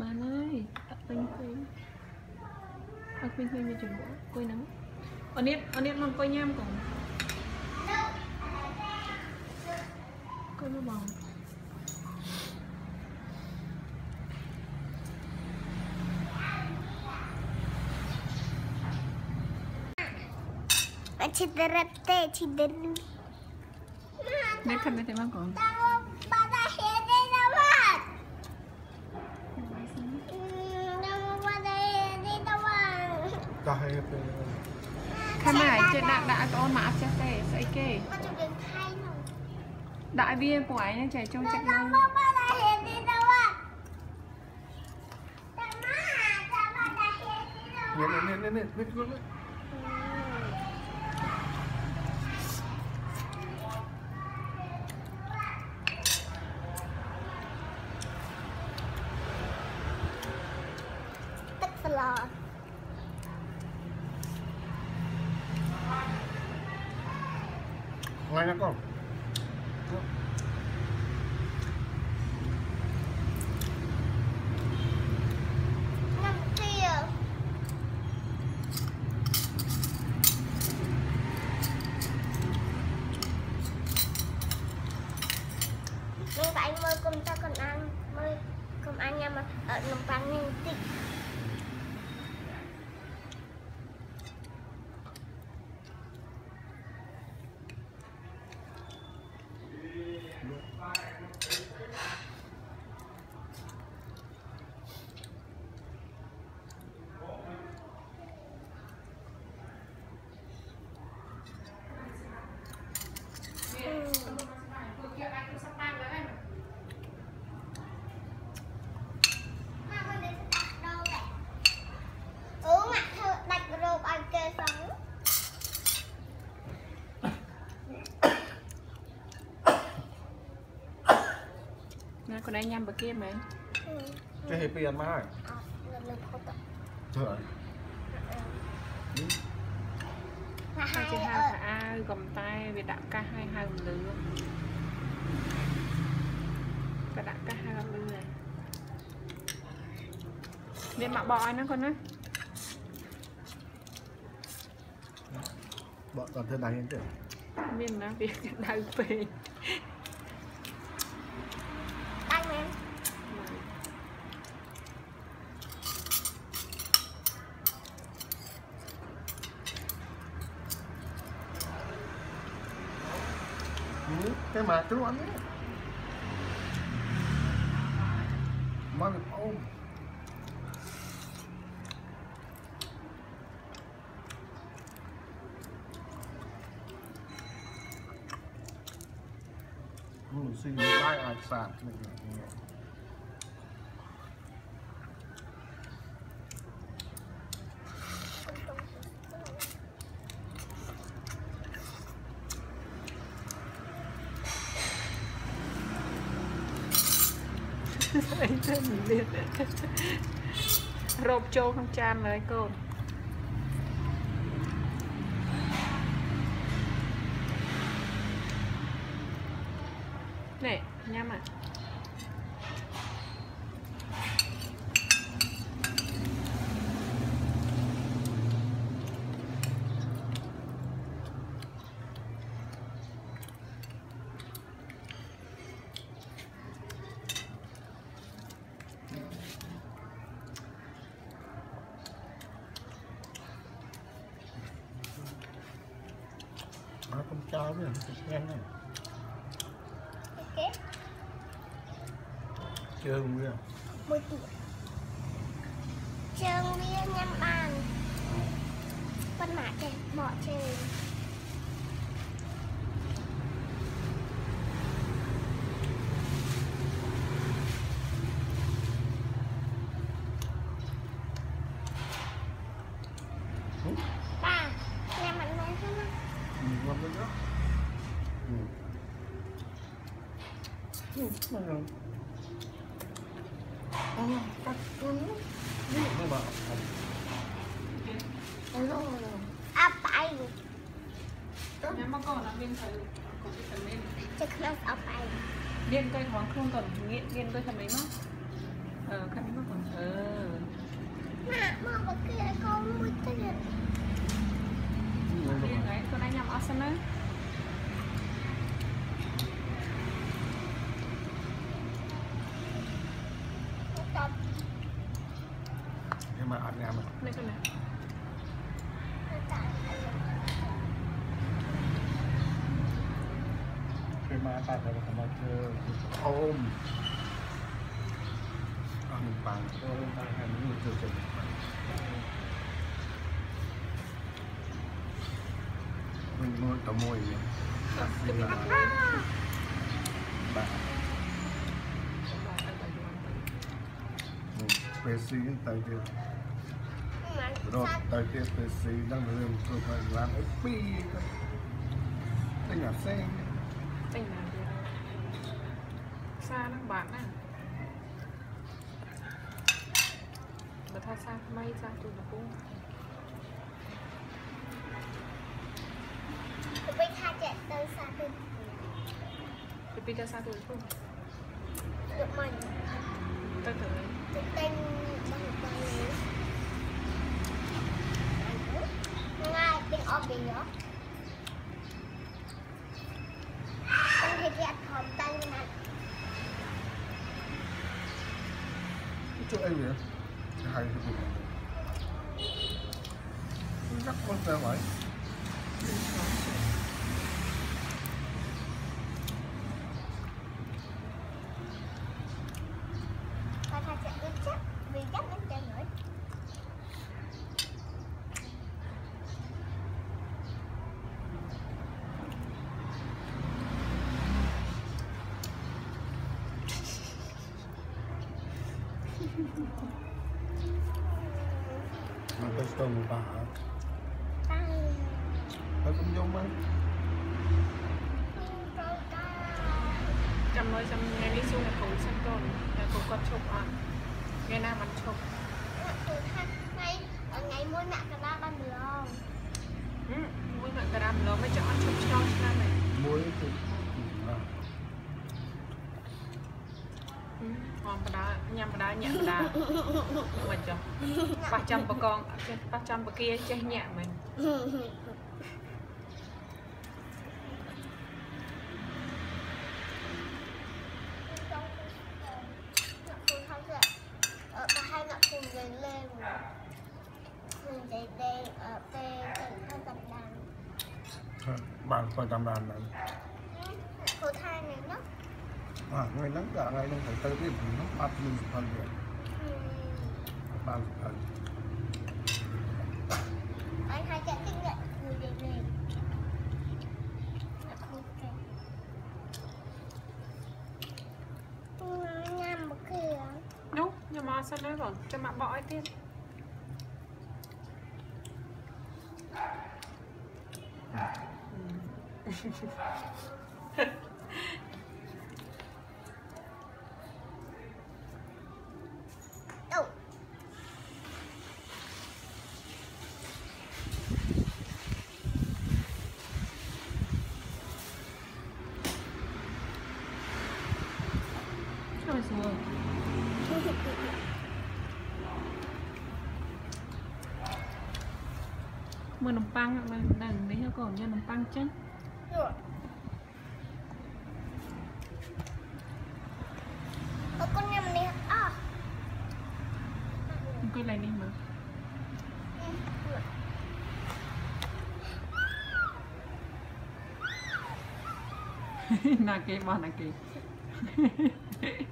បានហើយអត់ពេញពេញអត់ពេញពេញវាចំពោះអង្គុយហ្នឹងអនៀតអនៀតមកអង្គុយញ៉ាំកូនអង្គុយមកបងឈិតរត់ទេឈិតរត់នេះខិតនេះទេបងកូន តាបាតាហេទេណាបាត់ណាបាតាហេទេណាបាត់ ចាស់ហើយពេលខាងណាចេះដាក់ដាក់ឲ្យប្អូនមកអត់ចេះទេស្អីគេមកជម្រាបថៃនោះដាក់ឲ្យវាពួកឯងចេះចូលចិត្តមើលតាបាតាហេទេណាបាត់តាម៉ាតាបាតាហេទេណានេះនេះនេះនេះនេះ ទឹកស្ល ngay nha con ញ៉ាំទៀវនឹងតែមើលកុំតើកណ្ដាលមើលកុំអញញ៉ាំអឺនំប៉័ងនេះបន្តិច អូម៉ាក់ធ្វើដាច់រោបឲ្យគេសង ណាកូនឯងញ៉ាំបកាមែន cái hề tiền mà អត់លើលើផុត trời ថាហើតែយចេះហៅអឺថាអាវកំតែវាដាក់កាសឲ្យហៅលឿក៏ដាក់កាសហៅលឿហើយមានមកបកឲ្យណាកូនណា bọn toàn thân đánh thế មានណាវាដៅពេក cái mà cái loạn đấy mà được ôm. Hãy subscribe cho kênh Ghiền Mì Gõ Để không bỏ lỡ những video hấp dẫn អីទៅមានរោបចូលក្នុងចានហើយកូននេះញ៉ាំ อ่ะ Má con cháo với thịt đen này គេ chưa không biết មួយទៀតជើងវាញ៉ាំបានប៉ុន្តែចេះបកជើងបាទញ៉ាំមិនមែនទេណា ừ, ngon lắm đó ừ. Ừ, ngon rồi. Ờ, cắt cứng. Nhưng mà Ôi dồi ôi. អាប់អៃញ៉ាំមកកូនអ Đây con này Khi mà ta sẽ có một ôm. Mình bằng ôm ta hay mình chưa chừng Mình mua tàu môi vậy Hãy subscribe cho kênh Ghiền Mì Gõ Để không bỏ lỡ những video hấp dẫn Pues sí, tal vez. រត់ទៅទៀតទៅស៊ីនឹងរឿងព្រោះតែឡានអីពីរទៅញ៉ាំផ្សេងពេញណាសានឹងបាត់ណាបើថាសាថ្មីសាទូកំពុងទៅវិញថាចេះទៅសាទូកំពុងទៅពីទៅសាទូកំពុងទៅមិនទៅទៅទៅតែង அப்படின்னா Chỗ em kìa. Hai cái bụng Nó con tơ vậy tuần bà. Bà cũng giống mấy. Trăm ơi, trăm nghe đi xuống là cầu sân tồn Là cầu con chụp à. Nghe nào bắn chụp. Ngày, ngày mua nạ cà ra bắn được không? Ừ, mua nạ cà ra bắn được không? Mới chọn chụp cho cho này. Mua thì ហមបដាញ៉ាំបដាញាក់បដាមិនចុះប៉ះចាំបកងចេះប៉ះចាំបកាចេះញាក់មែនបានគាត់តាមដានដែរ ហ្នឹងក៏ថ្ងៃហ្នឹងទៅទៅទៀតហ្នឹងបាត់នឹងសុផលទៀតបានសុផលអញហើយចាក់ទឹកនេះគួរលេងលេងញ៉ាំមកគឺនោះញ៉ាំអត់សិនហើយបងចាំមកបកឲ្យទៀត mưa nấm băng mà đằng đấy nó còn như nấm băng chứ Ở con nhà mình à. Cái này đi mà. Nà kì bà nà kì.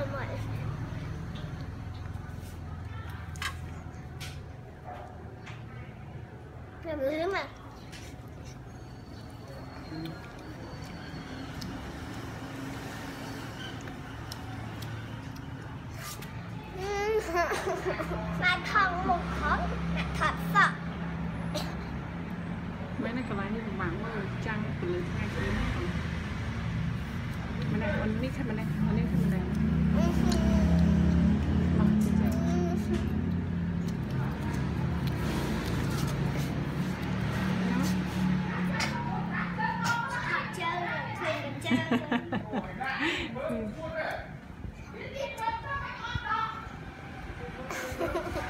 so much. Problema. Mà thằng một khó, mà thật sợ. Mấy này còn lại như mảng mà trăng từ hai cái มันได้วันนี้แค่มันได้วันนี้แค่มันได้ Ha ha ha.